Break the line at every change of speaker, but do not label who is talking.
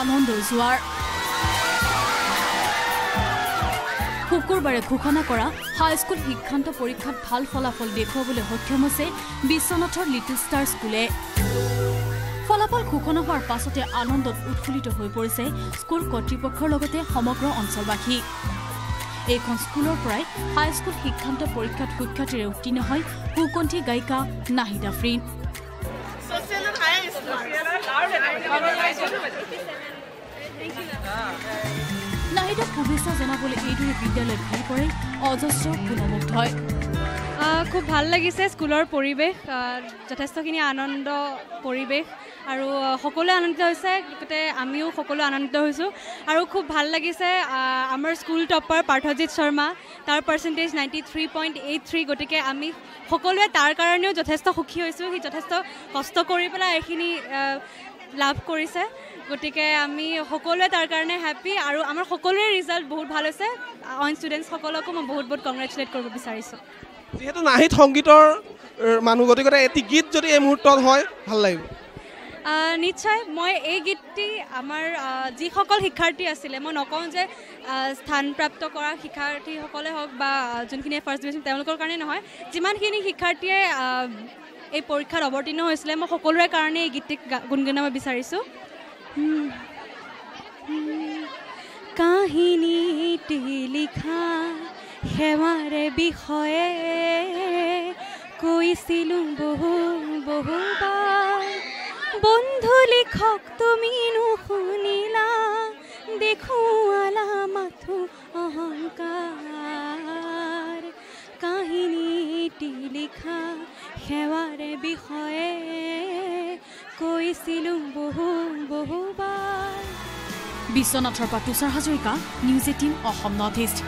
আনন্দ জোৱাৰ শুকুৰবাৰে ঘোষণা কৰা হাইস্কুল শিক্ষান্ত পৰীক্ষাত ভাল ফলাফল দেখুৱাবলৈ সক্ষম হৈছে বিশ্বনাথৰ লিটিল ষ্টাৰ স্কুলে ফলাফল ঘোষণা হোৱাৰ পাছতে আনন্দত উৎফুল্লিত হৈ পৰিছে স্কুল কৰ্তৃপক্ষৰ লগতে সমগ্ৰ অঞ্চলবাসী। এইখন স্কুলৰ পৰাই হাইস্কুল শিক্ষান্ত পৰীক্ষাত সুখ্যাতিৰে উত্তীৰ্ণ হয় সুকণ্ঠী গায়িকা নাহিদা ফ্ৰীণ জনাবলৈ এইদৰে বিদ্যালয়ত অজস্ৰ গুণমুগ্ধই
আহ, খুব ভাল লাগিছে স্কুলৰ পৰিৱেশ যথেষ্টখিনি আনন্দ পৰিৱেশ আৰু সকলোৱে আনন্দিত হৈছে লগতে আমিও সকলো আনন্দিত হৈছোঁ। আৰু খুব ভাল লাগিছে আমাৰ স্কুল টপাৰ পাৰ্থজিৎ শৰ্মা তাৰ percentage ninety three point eight three গতিকে আমি সকলোৱে তাৰ কাৰণেও যথেষ্ট সুখী হৈছোঁ সি যথেষ্ট কষ্ট কৰি পেলাই এইখিনি লাভ কৰিছে। গতিকে আমি সকলোৱে তাৰ কাৰণে হেপ্পী আৰু আমাৰ সকলোৰে ৰিজাল্ট বহুত ভাল হৈছে। অইন ষ্টুডেণ্টসকলকো মই বহুত বহুত কংগ্ৰেচুলেট কৰিব বিচাৰিছোঁ।
যিহেতু নাহিদ সংগীতৰ মানুহ গতিকে এটি গীত যদি এই মুহূৰ্তত হয় ভাল লাগিব।
নিশ্চয় মই এই গীতটি আমাৰ যিসকল শিক্ষাৰ্থী আছিলে মই নকওঁ যে স্থানপ্ৰাপ্ত কৰা শিক্ষাৰ্থীসকলে হওক বা যোনখিনিয়ে ফাৰ্ষ্ট ডিভিজন তেওঁলোকৰ কাৰণে নহয়। যিমানখিনি শিক্ষাৰ্থীয়ে এই পৰীক্ষাত অৱতীৰ্ণ হৈছিলে, মই সকলোৰে কাৰণে এই গীতটিক গুণগুণাব বিচাৰিছোঁ। কাহিনীটি লিখা সেৱাৰে বিষয়ে কৈছিলোঁ বহু, বহুবাৰ। বন্ধু লিখক, তুমি নুশুনিলা দেখুৱালা মাথো লিখা সেৱাৰে বিষয়ে কৈছিলোঁ বহু বহুবাৰ।
বিশ্বনাথৰ পৰা Tushar Hazarika News Eighteen Assam North East.